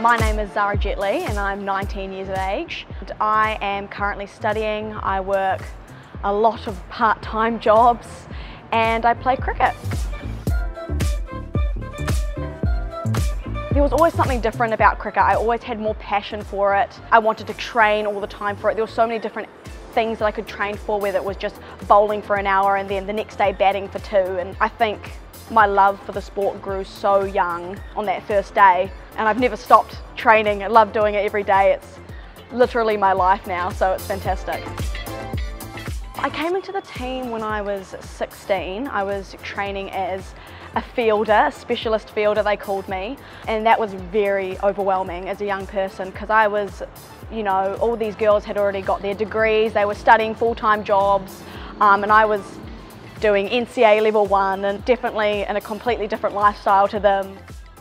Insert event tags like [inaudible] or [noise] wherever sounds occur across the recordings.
My name is Xara Jetly and I'm 19 years of age. I am currently studying, I work a lot of part-time jobs and I play cricket. There was always something different about cricket. I always had more passion for it. I wanted to train all the time for it. There were so many different things that I could train for, whether it was just bowling for an hour and then the next day batting for two. And I think my love for the sport grew so young on that first day and I've never stopped training. I love doing it every day. It's literally my life now, so it's fantastic. I came into the team when I was 16. I was training as a fielder, a specialist fielder they called me, and that was very overwhelming as a young person because I was, you know, all these girls had already got their degrees, they were studying full-time jobs, um, and I was doing NCEA level one and definitely in a completely different lifestyle to them.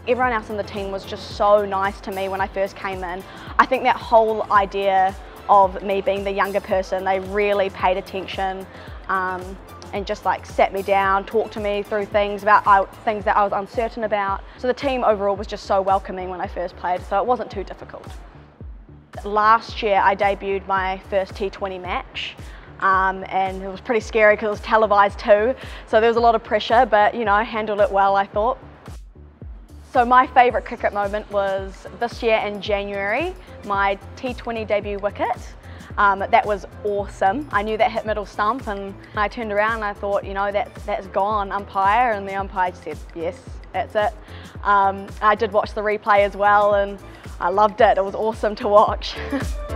Everyone else in the team was just so nice to me when I first came in. I think that whole idea of me being the younger person, they really paid attention um, and just like sat me down, talked to me through things about I, things that I was uncertain about. So the team overall was just so welcoming when I first played, so it wasn't too difficult. Last year I debuted my first T20 match um, and it was pretty scary because it was televised too. So there was a lot of pressure, but you know, I handled it well, I thought. So my favourite cricket moment was this year in January, my T20 debut wicket. Um, that was awesome. I knew that hit middle stump and I turned around and I thought, you know, that, that's gone, umpire. And the umpire said, yes, that's it. Um, I did watch the replay as well and I loved it. It was awesome to watch. [laughs]